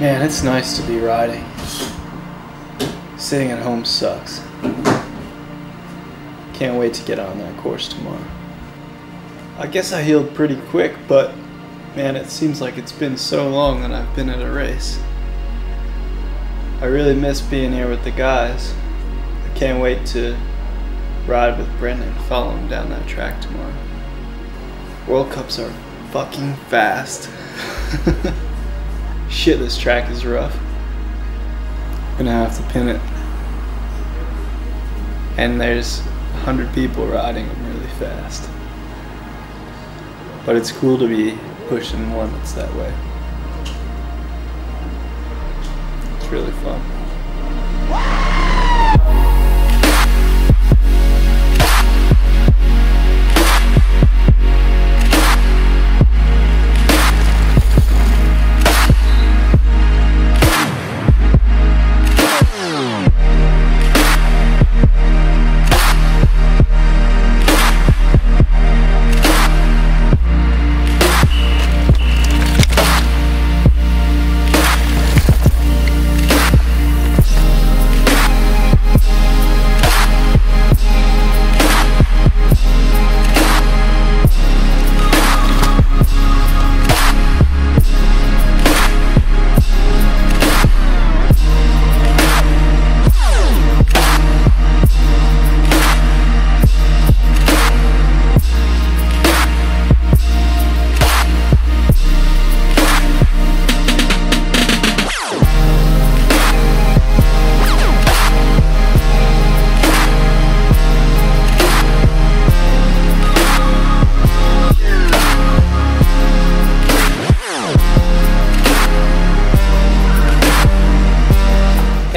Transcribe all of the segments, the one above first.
Man, it's nice to be riding. Sitting at home sucks. Can't wait to get on that course tomorrow. I guess I healed pretty quick, but man, it seems like it's been so long that I've been at a race. I really miss being here with the guys. I can't wait to ride with Brendan, follow him down that track tomorrow. World Cups are fucking fast. Shit, this track is rough. Gonna have to pin it. And there's a hundred people riding them really fast. But it's cool to be pushing limits that way. It's really fun.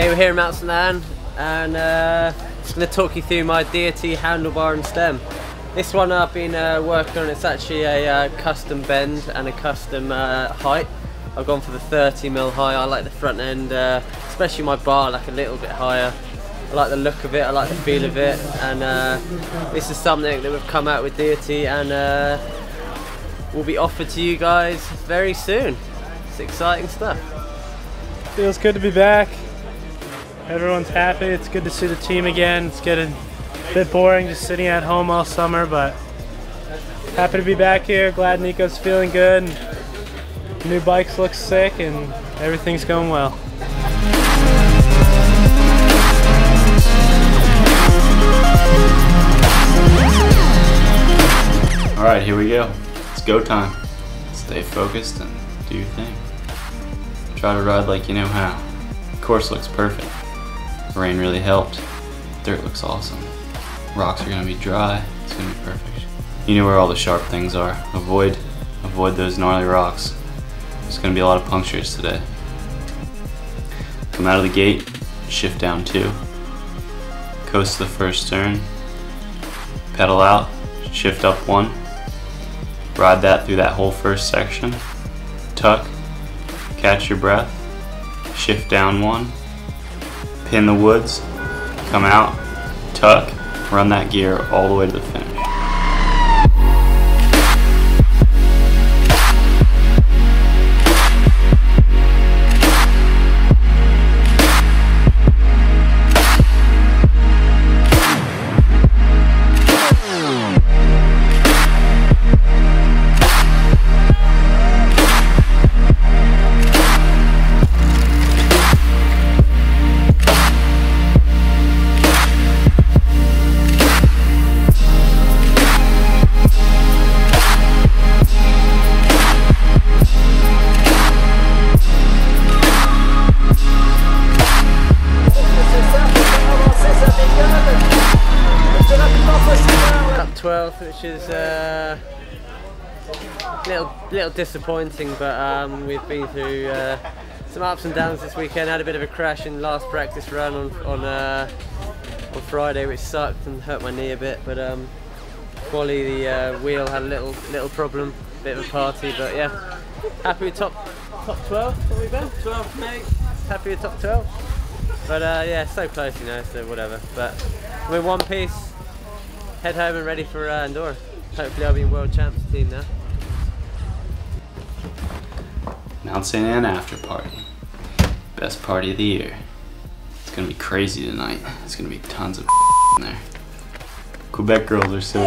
We're here in Mount St Anne and uh, just going to talk you through my Deity handlebar and stem. This one I've been uh, working on, it's actually a uh, custom bend and a custom uh, height. I've gone for the 30 mil high, I like the front end, uh, especially my bar like a little bit higher. I like the look of it, I like the feel of it and uh, this is something that we've come out with Deity and will be offered to you guys very soon. It's exciting stuff. Feels good to be back. Everyone's happy. It's good to see the team again. It's getting a bit boring just sitting at home all summer, but happy to be back here. Glad Neko's feeling good. New bikes look sick and everything's going well. All right, here we go. It's go time. Stay focused and do your thing. Try to ride like you know how. Course looks perfect. Rain really helped. Dirt looks awesome. Rocks are gonna be dry. It's gonna be perfect. You know where all the sharp things are. Avoid, avoid those gnarly rocks. There's gonna be a lot of punctures today. Come out of the gate, shift down two. Coast to the first turn. Pedal out, shift up one. Ride that through that whole first section. Tuck, catch your breath, shift down one, pin the woods, come out, tuck, run that gear all the way to the finish. Which is uh, little little disappointing, but um, we've been through uh, some ups and downs this weekend. Had a bit of a crash in last practice run on on uh, on Friday, which sucked and hurt my knee a bit. But um, Wally, the uh, wheel had a little little problem, bit of a party. But yeah, happy with top top 12. What we been? 12, mate. Happy with top 12. But uh, yeah, so close, you know. So whatever. But we're one piece head home and ready for uh, Andorra. Hopefully I'll be in World Champs team now. Mount St. Anne after party. Best party of the year. It's gonna be crazy tonight. It's gonna be tons of in there. Quebec girls are so.